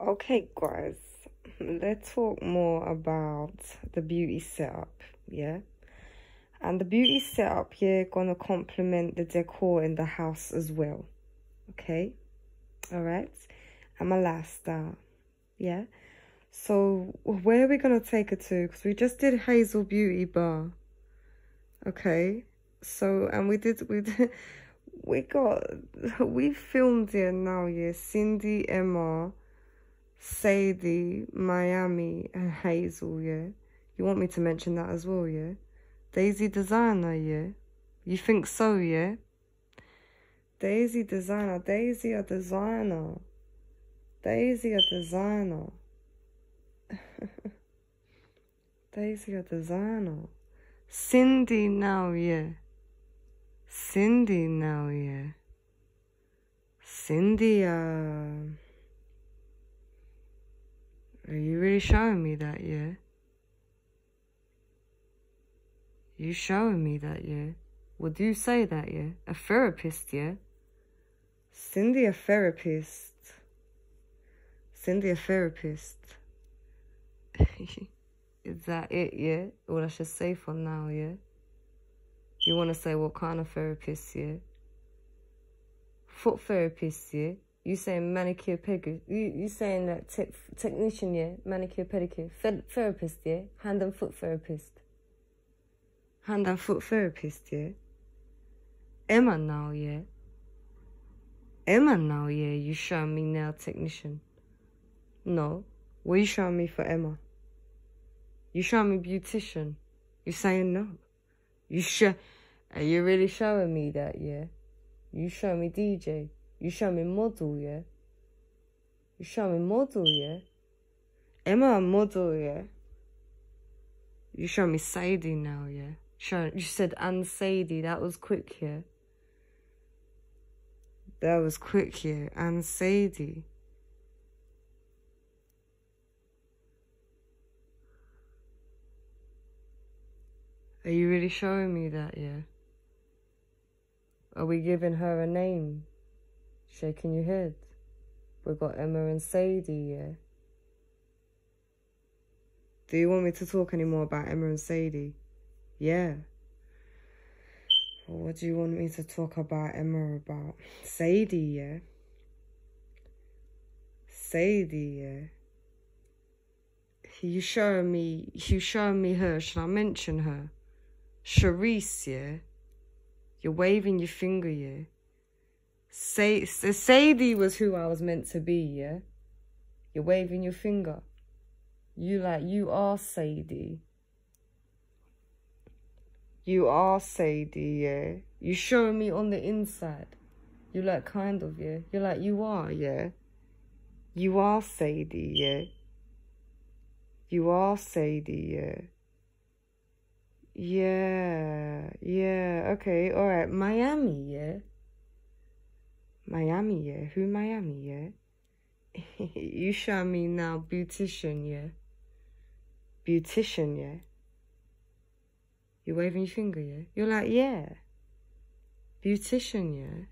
Okay, guys, let's talk more about the beauty setup, yeah? And the beauty setup here gonna complement the decor in the house as well, okay? All right, and my lifestyle, yeah? So, where are we gonna take it to? Because we just did Hazel Beauty Bar, okay? So, and we did, we did, we got, we filmed here now, yeah? Cindy, Emma, Sadie, Miami, and Hazel, yeah? You want me to mention that as well, yeah? Daisy Designer, yeah? You think so, yeah? Daisy Designer, Daisy a designer. Daisy a designer. Daisy a designer. Cindy now, yeah. Cindy now, yeah. Cindy, uh... Are you really showing me that, yeah? You showing me that, yeah? Would you say that, yeah? A therapist, yeah? Cindy a therapist. Cindy a therapist. Is that it, yeah? What I should say for now, yeah? You want to say what kind of therapist, yeah? Foot therapist, yeah? You saying manicure pedicure? You you saying that te technician yeah, manicure pedicure, therapist yeah, hand and foot therapist, hand and foot therapist yeah. Emma now yeah. Emma now yeah. You show me nail technician. No, what you showing me for Emma? You showing me beautician. You saying no? You show. Are you really showing me that yeah? You show me DJ. You show me model, yeah? You show me model, yeah? Am I a model, yeah? You show me Sadie now, yeah? Show, you said and Sadie, that was quick, yeah? That was quick, yeah? And Sadie. Are you really showing me that, yeah? Are we giving her a name? Shaking your head. We've got Emma and Sadie, yeah? Do you want me to talk any more about Emma and Sadie? Yeah. what do you want me to talk about Emma about? Sadie, yeah? Sadie, yeah? You showing me, you showing me her, should I mention her? Charisse, yeah? You're waving your finger, yeah? Say, Sadie was who I was meant to be, yeah? You're waving your finger. You like, you are Sadie. You are Sadie, yeah? You showing me on the inside. You like, kind of, yeah? You're like, you are, yeah? You are Sadie, yeah? You are Sadie, yeah? Yeah, yeah, okay, alright. Miami, yeah? Miami, yeah? Who Miami, yeah? you show me now beautician, yeah? Beautician, yeah? You waving your finger, yeah? You're like, yeah. Beautician, yeah?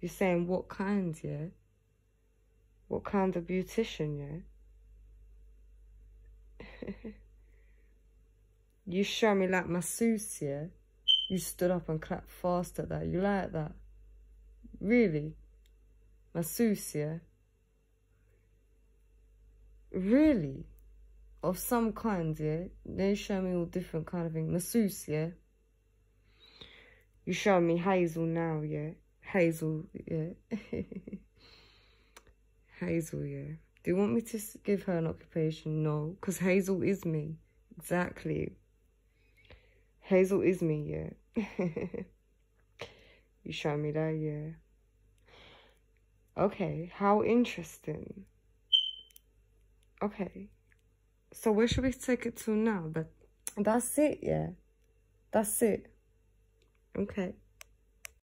You're saying what kind, yeah? What kind of beautician, yeah? you show me like masseuse, yeah? You stood up and clapped fast at that. You like that? Really? Masseuse, yeah? Really? Of some kind, yeah? They show me all different kind of things. Masseuse, yeah? You show me Hazel now, yeah? Hazel, yeah? Hazel, yeah? Do you want me to give her an occupation? No, because Hazel is me. Exactly. Hazel is me, yeah. you show me that, yeah. Okay, how interesting. Okay. So where should we take it to now? But that's it, yeah. That's it. Okay.